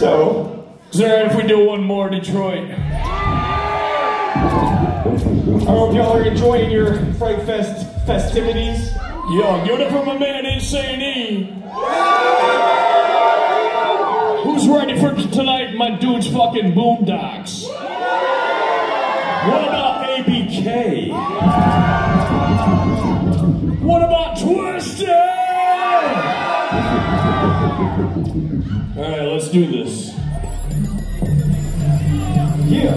So, Is it alright if we do one more Detroit? I hope y'all are enjoying your Fright Fest festivities. Yo, give it up for my man Insane E. Who's ready for tonight? My dude's fucking Boondox. What about ABK? All right, let's do this. Yeah.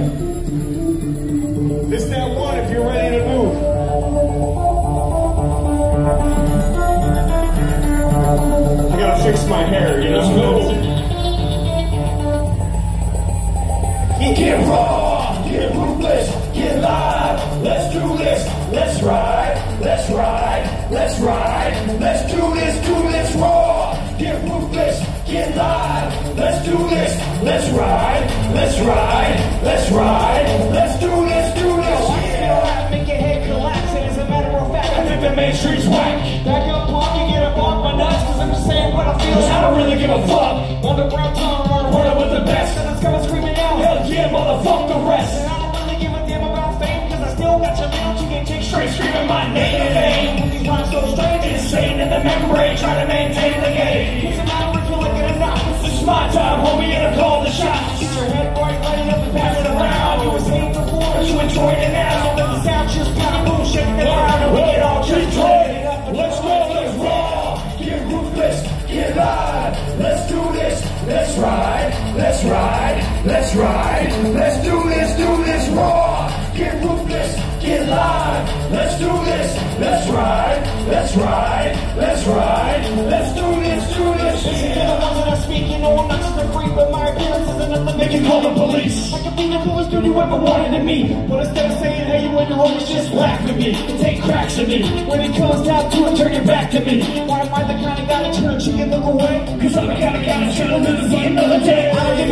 This that one if you're ready to move. I gotta fix my hair, you know? Get raw, get ruthless, get live. Let's do this, let's ride, let's ride, let's ride. Let's do this, do Let's do this, let's ride, let's ride, let's ride. Let's do this, do this. Yeah. Make your head collapse, and as a matter of fact, I think the main street's whack. Back up, punk, and get up off my nuts, cause I'm just saying what I feel. Cause I don't really give a fuck. Underground town, let's ride, let's ride. Let's do this, do this raw. Get ruthless, get live. Let's do this, let's ride, let's ride, let's ride. Let's do this, do this. Listen to the ones that are speaking, no, I'm not just a freak, but my appearance is to They can call the police. I can be the coolest dude you ever wanted to meet. But instead of saying, hey, you and your homies just laugh at me take cracks at me. When it comes down to it, turn your back to me. Why am I the kind of guy to turn a chicken look away? Cause I'm the kind of guy that's trying to live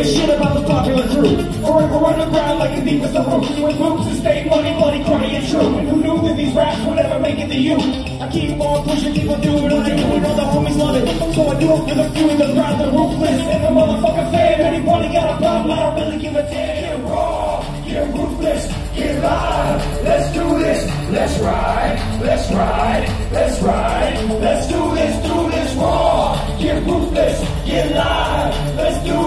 a shit about the popular crew. Forever underground like the deep as the roof. With roots and stay money, bloody, crying true. And who knew that these raps would ever make it to you? I keep on pushing, keep on doing what I do, and all the homies love it. So I do it for the few and the proud, the ruthless, and the motherfucker fan. Anybody got a problem? I don't really give a damn. Get raw, get ruthless, get live. Let's do this, let's ride, let's ride, let's ride. Let's do this, do this raw. Get ruthless, get live. Let's do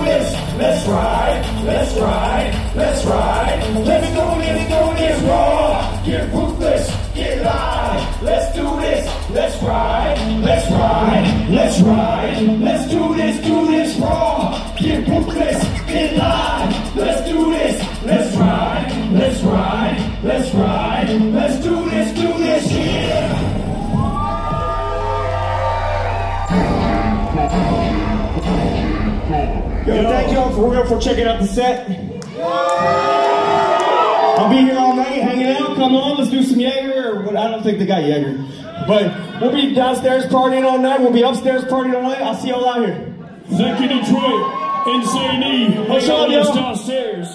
let's ride, let's ride, let's ride. Let's do this, do this raw. Get ruthless, get live. Let's do this, let's ride, let's ride, let's ride. Let's do this, do this raw. Get ruthless, get live. Let's do this, let's ride, let's ride, let's ride. Thank y'all for real for checking out the set. I'll be here all night hanging out. Come on, let's do some Jaeger. Or what? I don't think they got Jaeger. But we'll be downstairs partying all night. We'll be upstairs partying all night. I'll see y'all out here. Thank you, Detroit. Insane E. Hang out with us yo? downstairs.